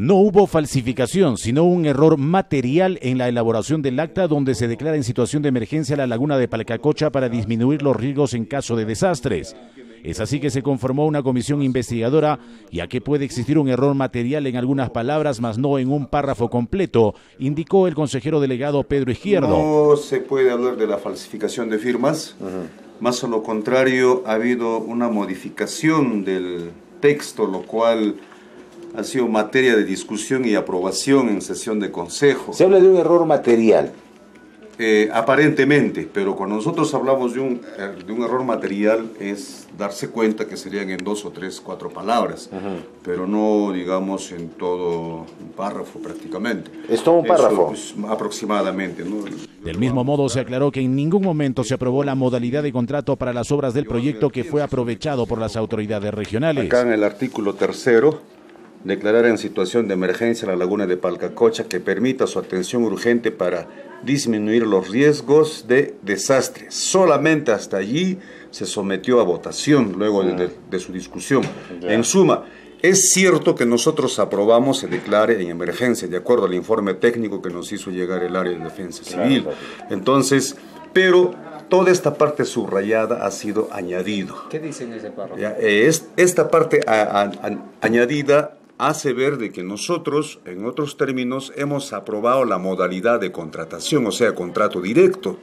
No hubo falsificación, sino un error material en la elaboración del acta donde se declara en situación de emergencia la laguna de Palcacocha para disminuir los riesgos en caso de desastres. Es así que se conformó una comisión investigadora, ya que puede existir un error material en algunas palabras, mas no en un párrafo completo, indicó el consejero delegado Pedro Izquierdo. No se puede hablar de la falsificación de firmas, más a lo contrario, ha habido una modificación del texto, lo cual ha sido materia de discusión y aprobación en sesión de consejo. Se habla de un error material. Eh, aparentemente, pero cuando nosotros hablamos de un, er, de un error material es darse cuenta que serían en dos o tres, cuatro palabras, pero no digamos en todo un párrafo prácticamente. ¿Es todo un párrafo? Eso, pues, aproximadamente. ¿no? Del mismo modo se aclaró que en ningún momento se aprobó la modalidad de contrato para las obras del proyecto que fue aprovechado por las autoridades regionales. Acá en el artículo tercero declarar en situación de emergencia la laguna de Palcacocha que permita su atención urgente para disminuir los riesgos de desastre. Solamente hasta allí se sometió a votación luego de, de, su discusión. En suma, es cierto que nosotros aprobamos se declare en emergencia, de acuerdo al informe técnico que nos hizo llegar el área de defensa civil. Entonces, pero toda esta parte subrayada ha sido añadido. ¿Qué dice en ese párrafo? Es, esta parte a, a, a, añadida hace ver de que nosotros, en otros términos, hemos aprobado la modalidad de contratación, o sea, contrato directo,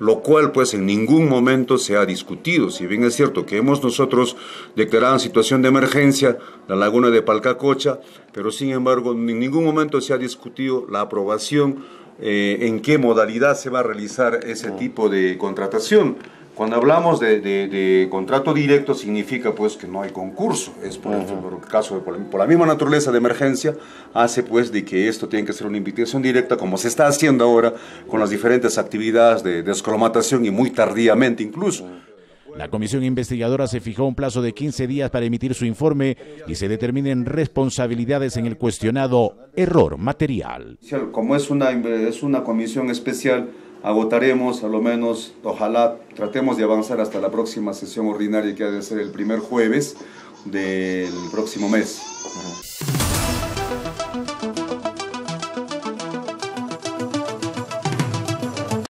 lo cual pues en ningún momento se ha discutido. Si bien es cierto que hemos nosotros declarado en situación de emergencia la laguna de Palcacocha, pero sin embargo en ningún momento se ha discutido la aprobación eh, en qué modalidad se va a realizar ese tipo de contratación. Cuando hablamos de, de, de, contrato directo significa pues que no hay concurso, es por, uh -huh. el, por el, caso de, por, por, la misma naturaleza de emergencia hace pues de que esto tiene que ser una invitación directa como se está haciendo ahora con las diferentes actividades de desclomatación y muy tardíamente incluso. La comisión investigadora se fijó un plazo de 15 días para emitir su informe y se determinen responsabilidades en el cuestionado error material. Como es una, es una comisión especial, agotaremos, a lo menos, ojalá tratemos de avanzar hasta la próxima sesión ordinaria que ha de ser el primer jueves del próximo mes.